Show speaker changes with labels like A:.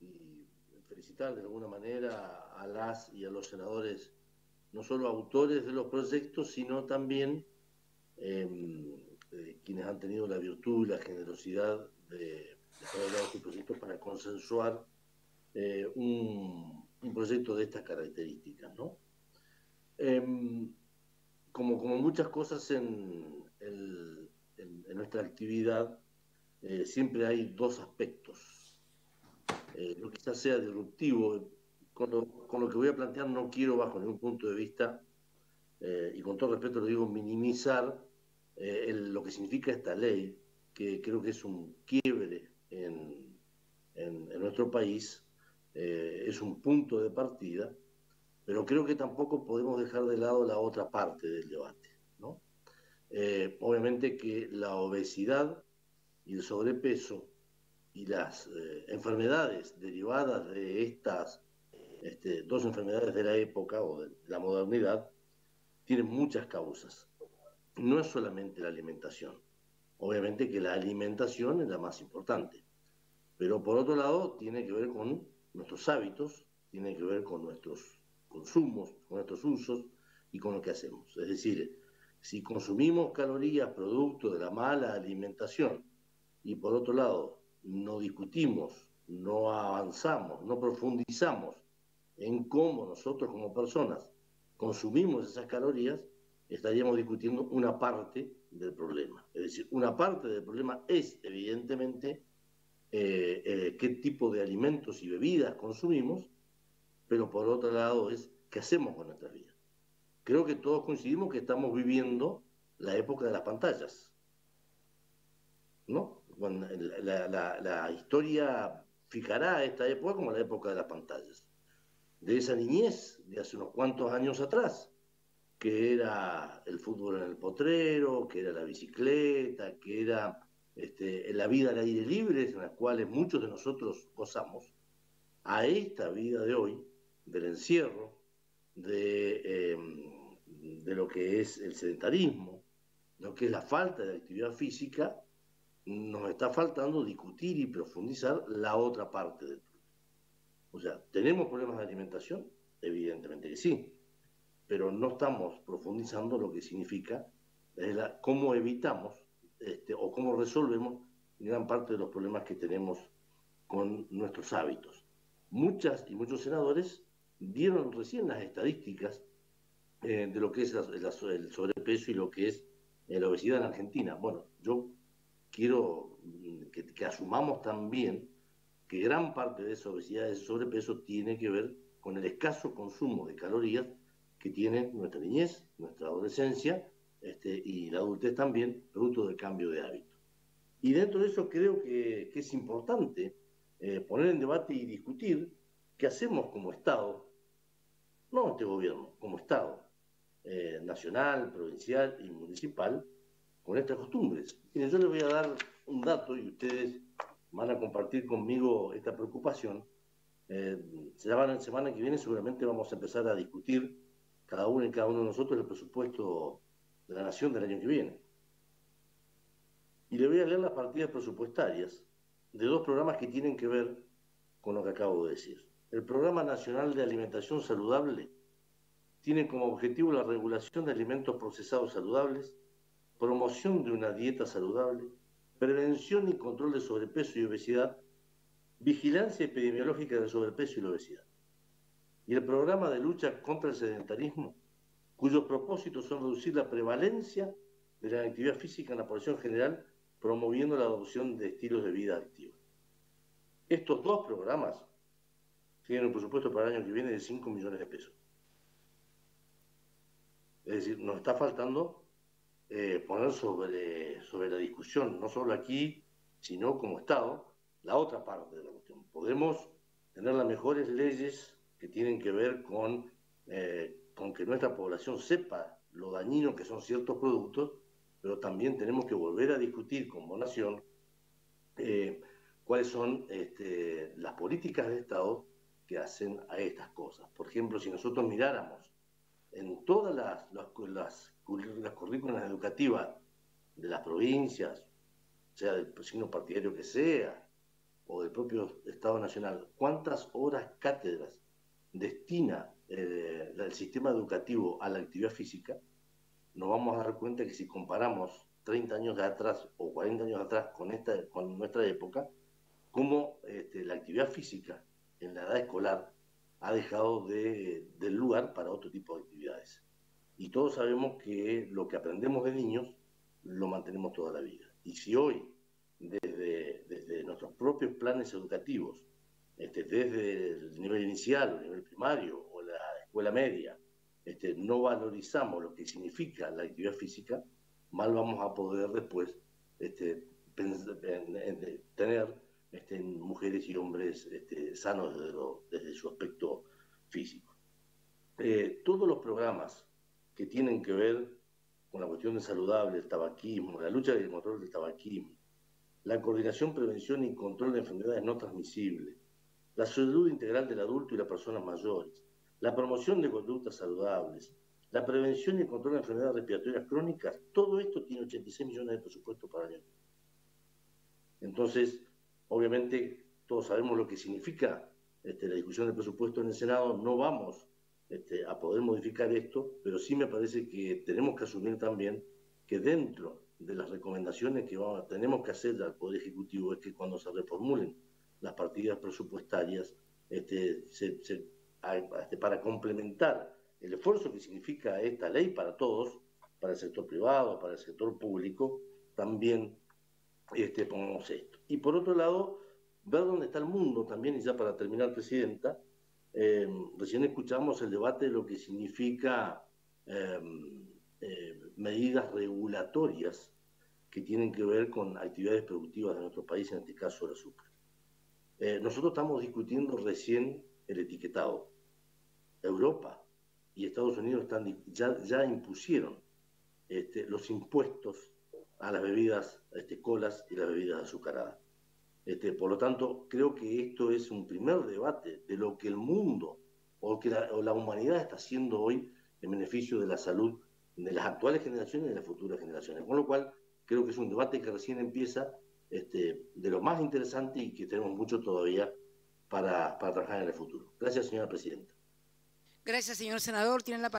A: y felicitar de alguna manera a las y a los senadores, no solo autores de los proyectos, sino también em, eh, quienes han tenido la virtud y la generosidad de, de sus proyectos para consensuar eh, un, proyecto de estas características. ¿no? Em, como, como muchas cosas en, en, nuestra actividad, eh, siempre hay dos aspectos. Eh, quizás sea disruptivo, con lo, que voy a plantear no quiero bajo ningún punto de vista, y con todo respeto lo digo, minimizar lo que significa esta ley, que creo que es un quiebre en, en nuestro país, eh, es un punto de partida, pero creo que tampoco podemos dejar de lado la otra parte del debate. ¿no? Eh, obviamente que la obesidad y el sobrepeso y las eh, enfermedades derivadas de estas este, dos enfermedades de la época o de la modernidad tienen muchas causas. No es solamente la alimentación. Obviamente que la alimentación es la más importante. Pero por otro lado, tiene que ver con nuestros hábitos, tienen que ver con nuestros consumos, con nuestros usos y con lo que hacemos. Es decir, si consumimos calorías producto de la mala alimentación y por otro lado no discutimos, no avanzamos, no profundizamos en cómo nosotros como personas consumimos esas calorías, estaríamos discutiendo una parte del problema. Es decir, una parte del problema es evidentemente eh, eh, qué tipo de alimentos y bebidas consumimos, pero por otro lado es qué hacemos con nuestra vida. Creo que todos coincidimos que estamos viviendo la época de las pantallas. ¿No? La, historia fijará esta época como la época de las pantallas. De esa niñez de hace unos cuantos años atrás, que era el fútbol en el potrero, que era la bicicleta, que era este, la vida al aire libre, en la cuales muchos de nosotros gozamos, a esta vida de hoy, del encierro, de, em, de lo que es el sedentarismo, lo que es la falta de actividad física, nos está faltando discutir y profundizar la otra parte del problema. O sea, ¿tenemos problemas de alimentación? Evidentemente que sí, pero no estamos profundizando lo que significa cómo evitamos este, o cómo resolvemos gran parte de los problemas que tenemos con nuestros hábitos. Muchas y muchos senadores dieron recién las estadísticas eh, de lo que es el sobrepeso y lo que es eh, la obesidad en Argentina. Bueno, yo quiero mm, que, asumamos también que gran parte de esa obesidad, de ese sobrepeso, tiene que ver con el escaso consumo de calorías que tiene nuestra niñez, nuestra adolescencia este, y la adultez también, producto del cambio de hábito. Y dentro de eso creo que, es importante eh, poner en debate y discutir qué hacemos como Estado, no este gobierno, como Estado, eh, nacional, provincial y municipal, con estas costumbres. Miren, yo les voy a dar un dato y ustedes van a compartir conmigo esta preocupación. Eh, la semana que viene seguramente vamos a empezar a discutir cada uno y cada uno de nosotros el presupuesto de la Nación del año que viene. Y le voy a leer las partidas presupuestarias de dos programas que tienen que ver con lo que acabo de decir. El Programa Nacional de Alimentación Saludable tiene como objetivo la regulación de alimentos procesados saludables, promoción de una dieta saludable, prevención y control de sobrepeso y obesidad, vigilancia epidemiológica del sobrepeso y la obesidad. Y el programa de lucha contra el sedentarismo cuyos propósitos son reducir la prevalencia de la actividad física en la población general, promoviendo la adopción de estilos de vida activos. Estos dos programas tienen un presupuesto para el año que viene de 5 millones de pesos. Es decir, nos está faltando eh, poner sobre, sobre la discusión, no solo aquí, sino como Estado, la otra parte de la cuestión. Podemos tener las mejores leyes que tienen que ver con eh, con que nuestra población sepa lo dañino que son ciertos productos, pero también tenemos que volver a discutir como nación eh, cuáles son este, las políticas de Estado que hacen a estas cosas. Por ejemplo, si nosotros miráramos en todas las, las, las, las currículas educativas de las provincias, sea del signo partidario que sea, o del propio Estado Nacional cuántas horas cátedras destina eh, el sistema educativo a la actividad física, nos vamos a dar cuenta que si comparamos 30 años de atrás o 40 años atrás con, esta, con nuestra época, cómo este, la actividad física en la edad escolar ha dejado de, del lugar para otro tipo de actividades. Y todos sabemos que lo que aprendemos de niños lo mantenemos toda la vida. Y si hoy, desde, desde nuestros propios planes educativos, este, desde el nivel inicial, el nivel primario o la escuela media, este, no valorizamos lo que significa la actividad física, mal vamos a poder después este, tener este, mujeres y hombres este, sanos desde, su aspecto físico. Eh, todos los programas que tienen que ver con la cuestión de saludable, el tabaquismo, la lucha del control del tabaquismo, la coordinación, prevención y control de enfermedades no transmisibles, la salud integral del adulto y las personas mayores, la promoción de conductas saludables, la prevención y el control de enfermedades respiratorias crónicas, todo esto tiene 86 millones de presupuesto para el año. Entonces, obviamente, todos sabemos lo que significa este, la discusión del presupuesto en el Senado, no vamos este, a poder modificar esto, pero sí me parece que tenemos que asumir también que dentro de las recomendaciones que vamos, tenemos que hacer al Poder Ejecutivo es que cuando se reformulen las partidas presupuestarias, este, este, para complementar el esfuerzo que significa esta ley para todos, para el sector privado, para el sector público, también este, pongamos esto. Y por otro lado, ver dónde está el mundo también, y ya para terminar, Presidenta, eh, recién escuchamos el debate de lo que significa eh, eh, medidas regulatorias que tienen que ver con actividades productivas de nuestro país, en este caso el azúcar. nosotros estamos discutiendo recién el etiquetado. Europa y Estados Unidos están, ya, ya impusieron este, los impuestos a las bebidas este, colas y las bebidas azucaradas. Este, por lo tanto, creo que esto es un primer debate de lo que el mundo o la, humanidad está haciendo hoy en beneficio de la salud de las actuales generaciones y de las futuras generaciones. Con lo cual, creo que es un debate que recién empieza, este, de lo más interesante y que tenemos mucho todavía para, para trabajar en el futuro. Gracias, señora presidenta.
B: Gracias, señor senador. Tienen la